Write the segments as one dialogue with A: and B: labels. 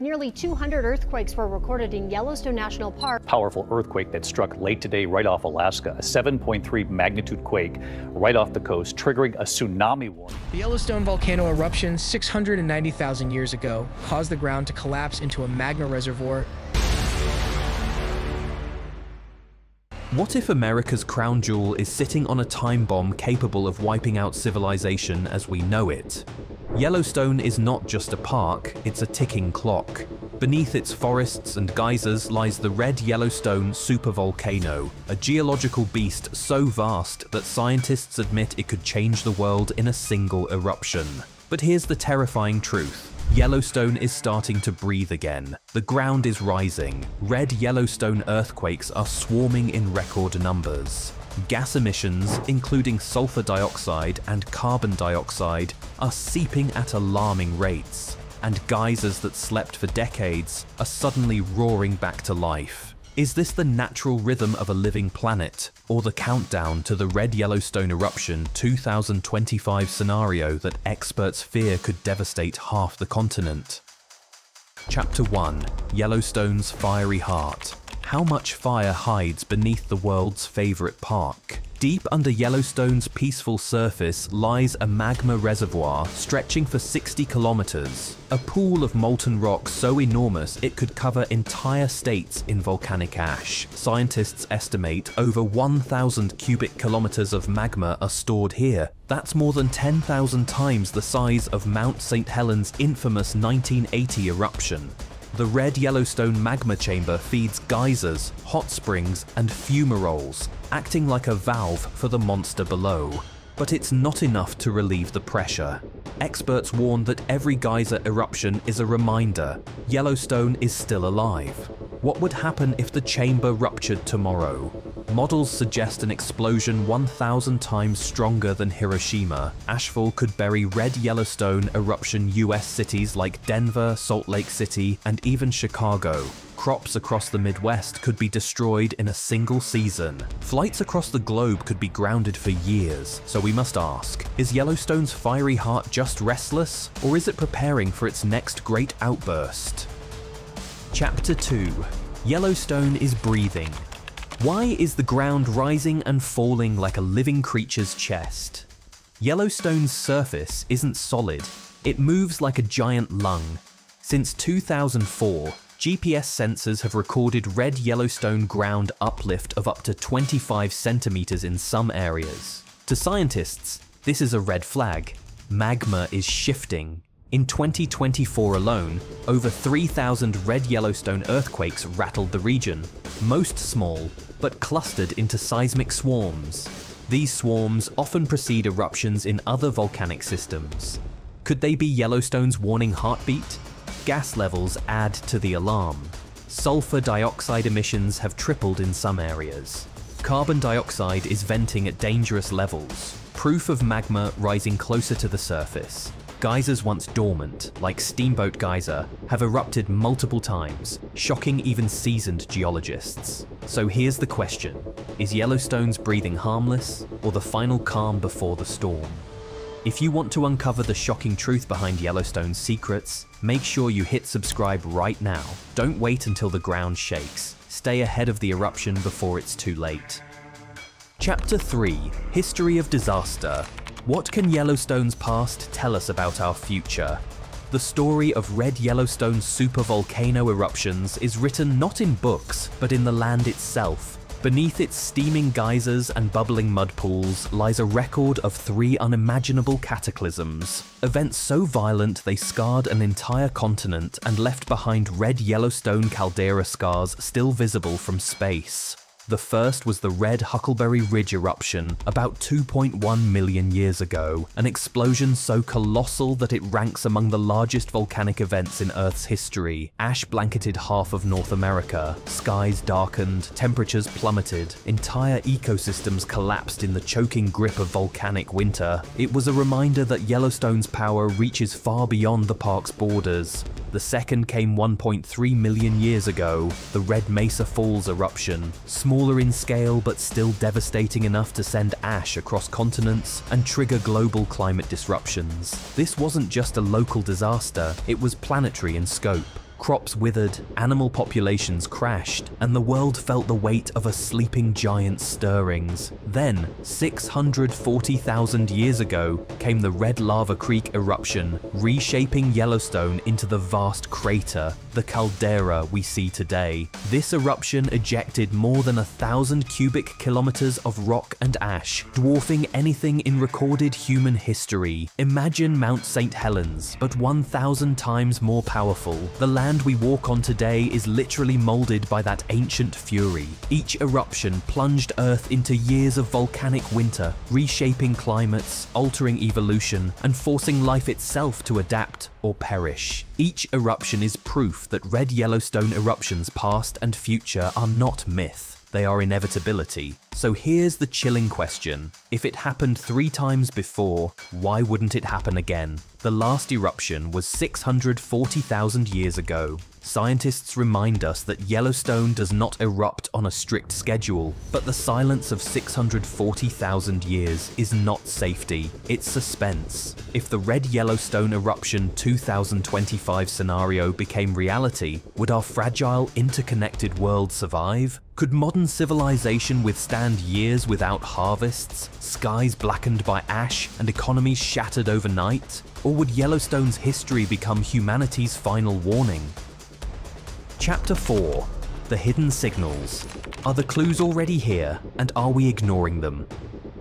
A: Nearly 200 earthquakes were recorded in Yellowstone National Park.
B: Powerful earthquake that struck late today right off Alaska, a 7.3 magnitude quake right off the coast, triggering a tsunami warning.
C: The Yellowstone volcano eruption 690,000 years ago caused the ground to collapse into a magma reservoir.
D: What if America's crown jewel is sitting on a time bomb capable of wiping out civilization as we know it? Yellowstone is not just a park, it's a ticking clock. Beneath its forests and geysers lies the Red Yellowstone supervolcano, a geological beast so vast that scientists admit it could change the world in a single eruption. But here's the terrifying truth. Yellowstone is starting to breathe again. The ground is rising. Red Yellowstone earthquakes are swarming in record numbers. Gas emissions, including sulfur dioxide and carbon dioxide, are seeping at alarming rates, and geysers that slept for decades are suddenly roaring back to life. Is this the natural rhythm of a living planet, or the countdown to the Red Yellowstone eruption 2025 scenario that experts fear could devastate half the continent? Chapter 1 Yellowstone's Fiery Heart how much fire hides beneath the world's favourite park. Deep under Yellowstone's peaceful surface lies a magma reservoir stretching for 60 kilometers, a pool of molten rock so enormous it could cover entire states in volcanic ash. Scientists estimate over 1,000 cubic kilometers of magma are stored here. That's more than 10,000 times the size of Mount St. Helens' infamous 1980 eruption. The red Yellowstone magma chamber feeds geysers, hot springs, and fumaroles, acting like a valve for the monster below. But it's not enough to relieve the pressure. Experts warn that every geyser eruption is a reminder Yellowstone is still alive. What would happen if the chamber ruptured tomorrow? Models suggest an explosion 1,000 times stronger than Hiroshima. Ashfall could bury red Yellowstone eruption US cities like Denver, Salt Lake City, and even Chicago. Crops across the Midwest could be destroyed in a single season. Flights across the globe could be grounded for years. So we must ask, is Yellowstone's fiery heart just restless, or is it preparing for its next great outburst? Chapter 2 Yellowstone is breathing. Why is the ground rising and falling like a living creature's chest? Yellowstone's surface isn't solid, it moves like a giant lung. Since 2004, GPS sensors have recorded red Yellowstone ground uplift of up to 25 centimeters in some areas. To scientists, this is a red flag. Magma is shifting, in 2024 alone, over 3,000 red Yellowstone earthquakes rattled the region, most small, but clustered into seismic swarms. These swarms often precede eruptions in other volcanic systems. Could they be Yellowstone's warning heartbeat? Gas levels add to the alarm. Sulfur dioxide emissions have tripled in some areas. Carbon dioxide is venting at dangerous levels, proof of magma rising closer to the surface. Geysers once dormant, like Steamboat Geyser, have erupted multiple times, shocking even seasoned geologists. So here's the question, is Yellowstone's breathing harmless, or the final calm before the storm? If you want to uncover the shocking truth behind Yellowstone's secrets, make sure you hit subscribe right now. Don't wait until the ground shakes. Stay ahead of the eruption before it's too late. Chapter 3 History of Disaster what can Yellowstone's past tell us about our future? The story of Red Yellowstone's supervolcano eruptions is written not in books, but in the land itself. Beneath its steaming geysers and bubbling mud pools lies a record of three unimaginable cataclysms. Events so violent they scarred an entire continent and left behind red Yellowstone caldera scars still visible from space. The first was the Red Huckleberry Ridge eruption about 2.1 million years ago, an explosion so colossal that it ranks among the largest volcanic events in Earth's history. Ash blanketed half of North America, skies darkened, temperatures plummeted, entire ecosystems collapsed in the choking grip of volcanic winter. It was a reminder that Yellowstone's power reaches far beyond the park's borders. The second came 1.3 million years ago, the Red Mesa Falls eruption, smaller in scale but still devastating enough to send ash across continents and trigger global climate disruptions. This wasn't just a local disaster, it was planetary in scope. Crops withered, animal populations crashed, and the world felt the weight of a sleeping giant's stirrings. Then, 640,000 years ago, came the Red Lava Creek eruption, reshaping Yellowstone into the vast crater, the caldera we see today. This eruption ejected more than a thousand cubic kilometers of rock and ash, dwarfing anything in recorded human history. Imagine Mount St. Helens, but 1,000 times more powerful. The land we walk on today is literally molded by that ancient fury. Each eruption plunged Earth into years of volcanic winter, reshaping climates, altering evolution, and forcing life itself to adapt or perish. Each eruption is proof that red Yellowstone eruptions past and future are not myth they are inevitability. So here's the chilling question. If it happened three times before, why wouldn't it happen again? The last eruption was 640,000 years ago. Scientists remind us that Yellowstone does not erupt on a strict schedule, but the silence of 640,000 years is not safety, it's suspense. If the Red Yellowstone Eruption 2025 scenario became reality, would our fragile, interconnected world survive? Could modern civilization withstand years without harvests, skies blackened by ash, and economies shattered overnight? Or would Yellowstone's history become humanity's final warning? Chapter 4 The Hidden Signals. Are the clues already here, and are we ignoring them?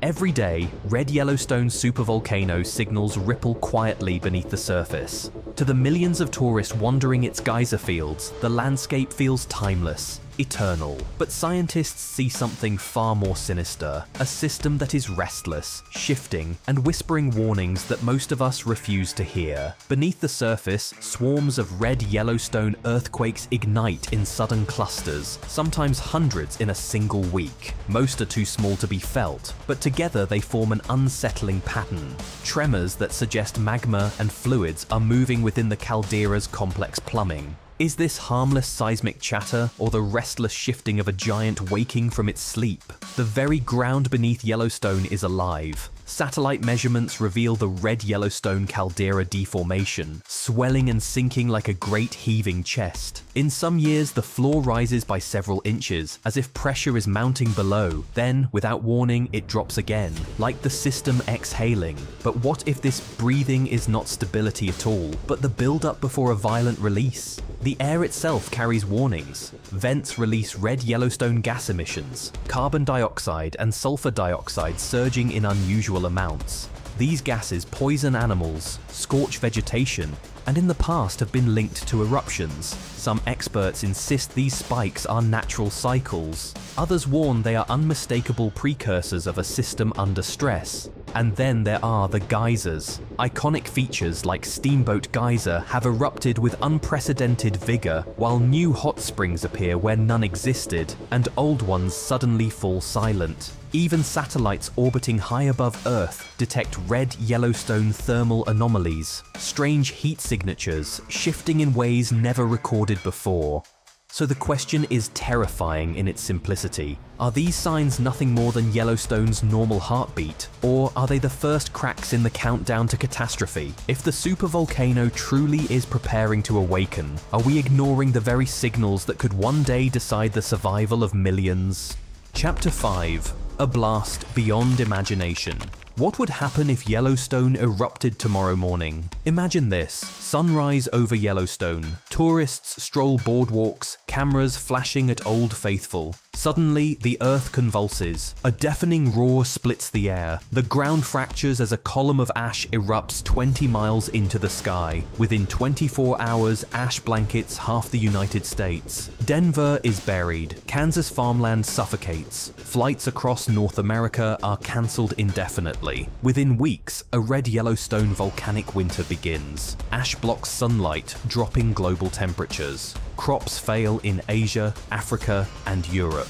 D: Every day, Red Yellowstone supervolcano signals ripple quietly beneath the surface. To the millions of tourists wandering its geyser fields, the landscape feels timeless, eternal. But scientists see something far more sinister, a system that is restless, shifting, and whispering warnings that most of us refuse to hear. Beneath the surface, swarms of red Yellowstone earthquakes ignite in sudden clusters, sometimes hundreds in a single week. Most are too small to be felt, but together they form an unsettling pattern. Tremors that suggest magma and fluids are moving within the caldera's complex plumbing. Is this harmless seismic chatter or the restless shifting of a giant waking from its sleep? The very ground beneath Yellowstone is alive. Satellite measurements reveal the red Yellowstone caldera deformation, swelling and sinking like a great heaving chest. In some years, the floor rises by several inches, as if pressure is mounting below. Then, without warning, it drops again, like the system exhaling. But what if this breathing is not stability at all, but the build-up before a violent release? The air itself carries warnings. Vents release red Yellowstone gas emissions, carbon dioxide and sulfur dioxide surging in unusual amounts. These gases poison animals, scorch vegetation, and in the past have been linked to eruptions. Some experts insist these spikes are natural cycles. Others warn they are unmistakable precursors of a system under stress. And then there are the geysers. Iconic features like Steamboat Geyser have erupted with unprecedented vigour, while new hot springs appear where none existed, and old ones suddenly fall silent. Even satellites orbiting high above Earth detect red Yellowstone thermal anomalies, strange heat signatures shifting in ways never recorded before. So the question is terrifying in its simplicity. Are these signs nothing more than Yellowstone's normal heartbeat? Or are they the first cracks in the countdown to catastrophe? If the supervolcano truly is preparing to awaken, are we ignoring the very signals that could one day decide the survival of millions? Chapter 5 A Blast Beyond Imagination what would happen if Yellowstone erupted tomorrow morning? Imagine this, sunrise over Yellowstone, tourists stroll boardwalks, cameras flashing at Old Faithful. Suddenly, the earth convulses. A deafening roar splits the air. The ground fractures as a column of ash erupts 20 miles into the sky. Within 24 hours, ash blankets half the United States. Denver is buried. Kansas farmland suffocates. Flights across North America are cancelled indefinitely. Within weeks, a red Yellowstone volcanic winter begins. Ash blocks sunlight, dropping global temperatures. Crops fail in Asia, Africa, and Europe.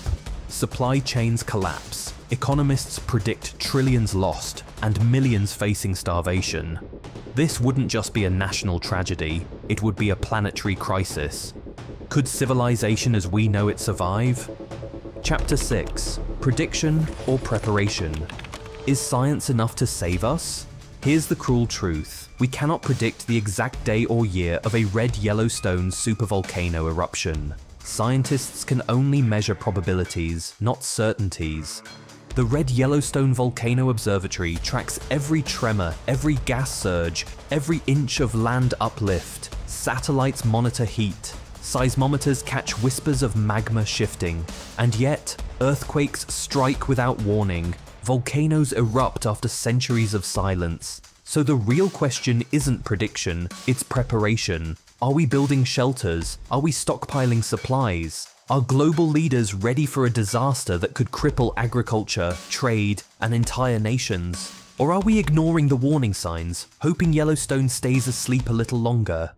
D: Supply chains collapse. Economists predict trillions lost and millions facing starvation. This wouldn't just be a national tragedy, it would be a planetary crisis. Could civilization as we know it survive? Chapter 6 Prediction or Preparation? Is science enough to save us? Here's the cruel truth. We cannot predict the exact day or year of a red Yellowstone supervolcano eruption. Scientists can only measure probabilities, not certainties. The Red Yellowstone Volcano Observatory tracks every tremor, every gas surge, every inch of land uplift. Satellites monitor heat. Seismometers catch whispers of magma shifting. And yet, earthquakes strike without warning. Volcanoes erupt after centuries of silence. So the real question isn't prediction, it's preparation. Are we building shelters? Are we stockpiling supplies? Are global leaders ready for a disaster that could cripple agriculture, trade, and entire nations? Or are we ignoring the warning signs, hoping Yellowstone stays asleep a little longer?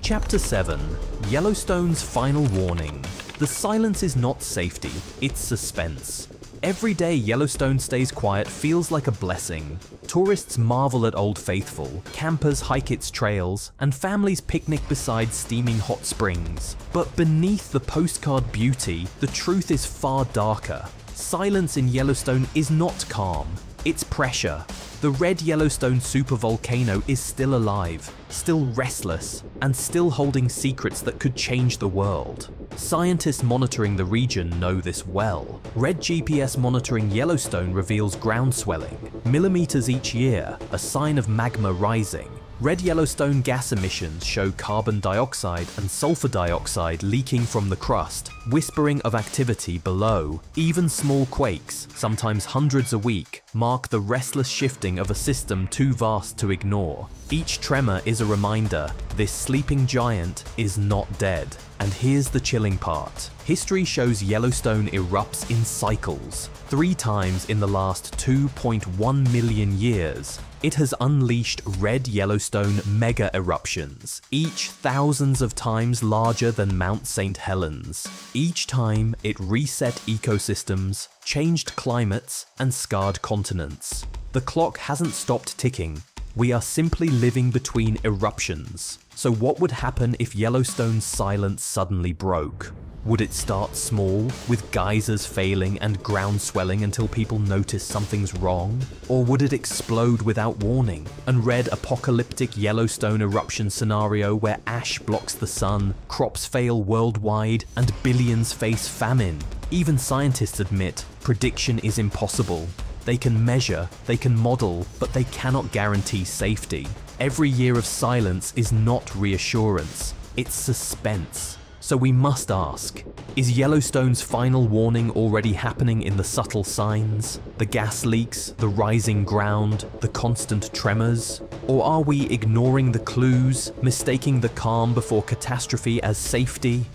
D: Chapter 7 Yellowstone's Final Warning The silence is not safety, it's suspense. Every day Yellowstone stays quiet feels like a blessing. Tourists marvel at Old Faithful, campers hike its trails, and families picnic beside steaming hot springs. But beneath the postcard beauty, the truth is far darker. Silence in Yellowstone is not calm, it's pressure. The red Yellowstone supervolcano is still alive, still restless, and still holding secrets that could change the world. Scientists monitoring the region know this well. Red GPS monitoring Yellowstone reveals ground swelling, millimeters each year, a sign of magma rising, Red Yellowstone gas emissions show carbon dioxide and sulfur dioxide leaking from the crust, whispering of activity below. Even small quakes, sometimes hundreds a week, mark the restless shifting of a system too vast to ignore. Each tremor is a reminder, this sleeping giant is not dead. And here's the chilling part. History shows Yellowstone erupts in cycles. Three times in the last 2.1 million years, it has unleashed red Yellowstone mega eruptions, each thousands of times larger than Mount St. Helens. Each time it reset ecosystems, changed climates, and scarred continents. The clock hasn't stopped ticking. We are simply living between eruptions. So what would happen if Yellowstone's silence suddenly broke? Would it start small, with geysers failing and ground swelling until people notice something's wrong? Or would it explode without warning, and red apocalyptic Yellowstone eruption scenario where ash blocks the sun, crops fail worldwide, and billions face famine? Even scientists admit prediction is impossible. They can measure, they can model, but they cannot guarantee safety. Every year of silence is not reassurance, it's suspense. So we must ask, is Yellowstone's final warning already happening in the subtle signs? The gas leaks, the rising ground, the constant tremors? Or are we ignoring the clues, mistaking the calm before catastrophe as safety?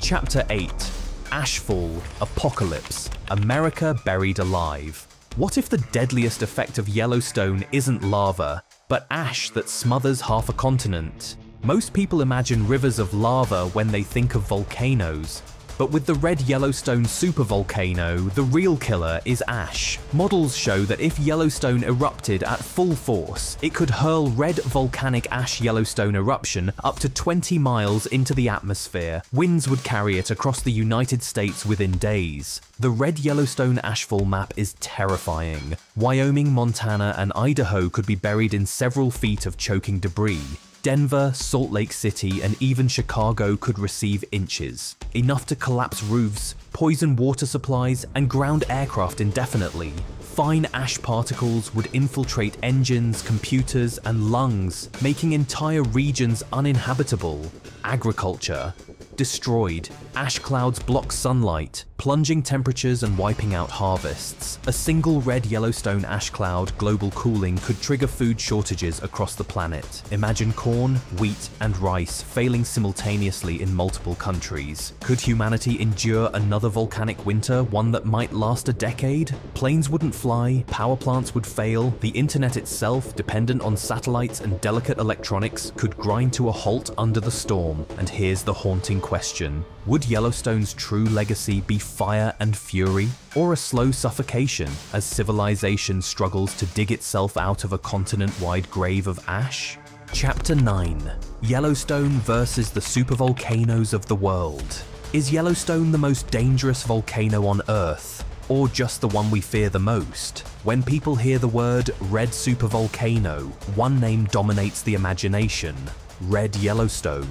D: Chapter 8 Ashfall, Apocalypse, America Buried Alive. What if the deadliest effect of Yellowstone isn't lava, but ash that smothers half a continent? Most people imagine rivers of lava when they think of volcanoes, but with the red Yellowstone supervolcano, the real killer is ash. Models show that if Yellowstone erupted at full force, it could hurl red volcanic ash Yellowstone eruption up to 20 miles into the atmosphere. Winds would carry it across the United States within days. The red Yellowstone ashfall map is terrifying. Wyoming, Montana, and Idaho could be buried in several feet of choking debris. Denver, Salt Lake City, and even Chicago could receive inches, enough to collapse roofs, poison water supplies, and ground aircraft indefinitely. Fine ash particles would infiltrate engines, computers, and lungs, making entire regions uninhabitable. Agriculture, destroyed. Ash clouds block sunlight, plunging temperatures and wiping out harvests. A single red Yellowstone ash cloud global cooling could trigger food shortages across the planet. Imagine corn, wheat, and rice failing simultaneously in multiple countries. Could humanity endure another volcanic winter, one that might last a decade? Planes wouldn't fly, power plants would fail, the internet itself, dependent on satellites and delicate electronics, could grind to a halt under the storm. And here's the haunting question. Would Yellowstone's true legacy be fire and fury, or a slow suffocation as civilization struggles to dig itself out of a continent-wide grave of ash? Chapter 9 Yellowstone versus the supervolcanoes of the world. Is Yellowstone the most dangerous volcano on Earth? or just the one we fear the most? When people hear the word red supervolcano, one name dominates the imagination, Red Yellowstone.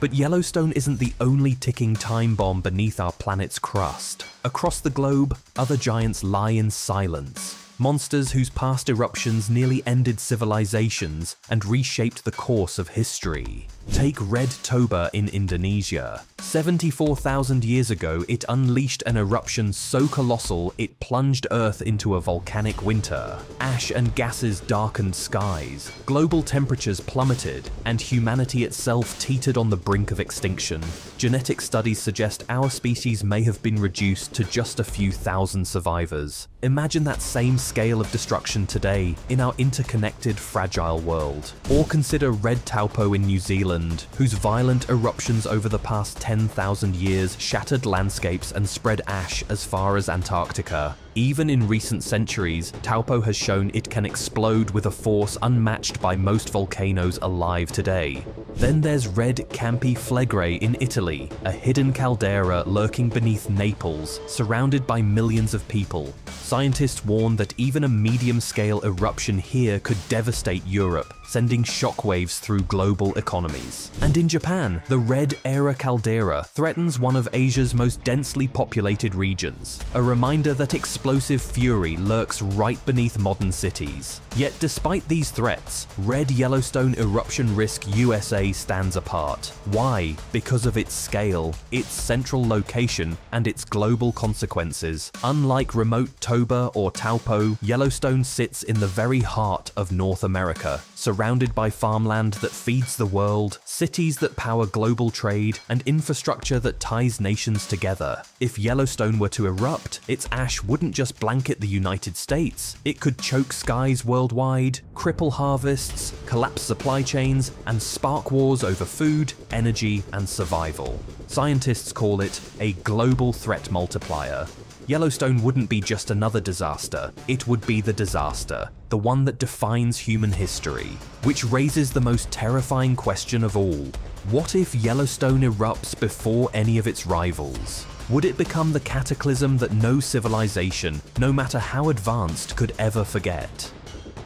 D: But Yellowstone isn't the only ticking time bomb beneath our planet's crust. Across the globe, other giants lie in silence, monsters whose past eruptions nearly ended civilizations and reshaped the course of history. Take Red Toba in Indonesia. 74,000 years ago, it unleashed an eruption so colossal it plunged Earth into a volcanic winter. Ash and gases darkened skies, global temperatures plummeted, and humanity itself teetered on the brink of extinction. Genetic studies suggest our species may have been reduced to just a few thousand survivors. Imagine that same scale of destruction today in our interconnected, fragile world. Or consider Red Taupo in New Zealand whose violent eruptions over the past 10,000 years shattered landscapes and spread ash as far as Antarctica. Even in recent centuries, Taupo has shown it can explode with a force unmatched by most volcanoes alive today. Then there's Red Campi Flegrei in Italy, a hidden caldera lurking beneath Naples, surrounded by millions of people. Scientists warn that even a medium-scale eruption here could devastate Europe, sending shockwaves through global economies. And in Japan, the Red Aira caldera threatens one of Asia's most densely populated regions, a reminder that explosive fury lurks right beneath modern cities. Yet despite these threats, Red Yellowstone Eruption Risk USA stands apart. Why? Because of its scale, its central location, and its global consequences. Unlike remote Toba or Taupo, Yellowstone sits in the very heart of North America, surrounded by farmland that feeds the world, cities that power global trade, and infrastructure that ties nations together. If Yellowstone were to erupt, its ash wouldn't just blanket the United States, it could choke skies worldwide, cripple harvests, collapse supply chains, and spark wars over food, energy, and survival. Scientists call it a global threat multiplier, Yellowstone wouldn't be just another disaster, it would be the disaster, the one that defines human history, which raises the most terrifying question of all. What if Yellowstone erupts before any of its rivals? Would it become the cataclysm that no civilization, no matter how advanced, could ever forget?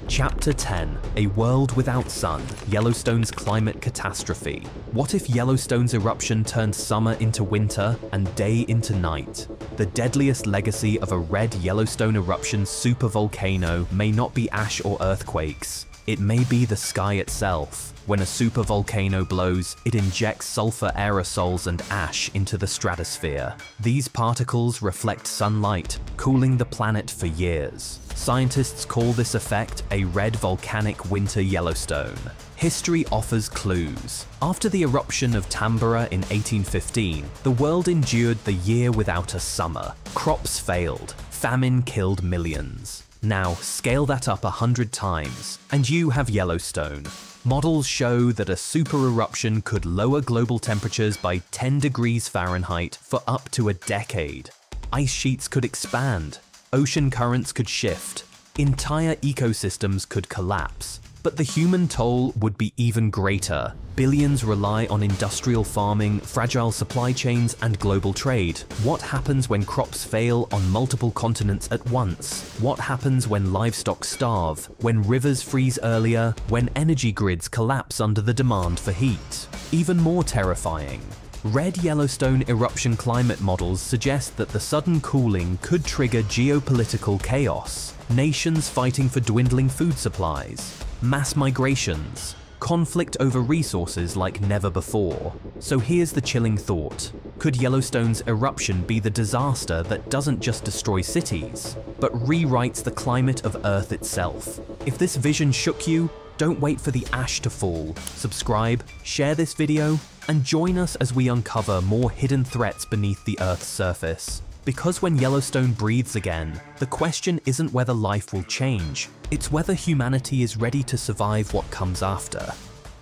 D: Chapter 10 A World Without Sun Yellowstone's Climate Catastrophe. What if Yellowstone's eruption turned summer into winter and day into night? The deadliest legacy of a red Yellowstone eruption supervolcano may not be ash or earthquakes. It may be the sky itself. When a supervolcano blows, it injects sulfur aerosols and ash into the stratosphere. These particles reflect sunlight, cooling the planet for years. Scientists call this effect a red volcanic winter Yellowstone. History offers clues. After the eruption of Tambora in 1815, the world endured the year without a summer. Crops failed, famine killed millions. Now, scale that up a hundred times, and you have Yellowstone. Models show that a super eruption could lower global temperatures by 10 degrees Fahrenheit for up to a decade. Ice sheets could expand, ocean currents could shift, entire ecosystems could collapse. But the human toll would be even greater. Billions rely on industrial farming, fragile supply chains, and global trade. What happens when crops fail on multiple continents at once? What happens when livestock starve? When rivers freeze earlier? When energy grids collapse under the demand for heat? Even more terrifying, Red Yellowstone eruption climate models suggest that the sudden cooling could trigger geopolitical chaos, nations fighting for dwindling food supplies, mass migrations, conflict over resources like never before. So here's the chilling thought. Could Yellowstone's eruption be the disaster that doesn't just destroy cities, but rewrites the climate of Earth itself? If this vision shook you, don't wait for the ash to fall. Subscribe, share this video, and join us as we uncover more hidden threats beneath the Earth's surface. Because when Yellowstone breathes again, the question isn't whether life will change, it's whether humanity is ready to survive what comes after.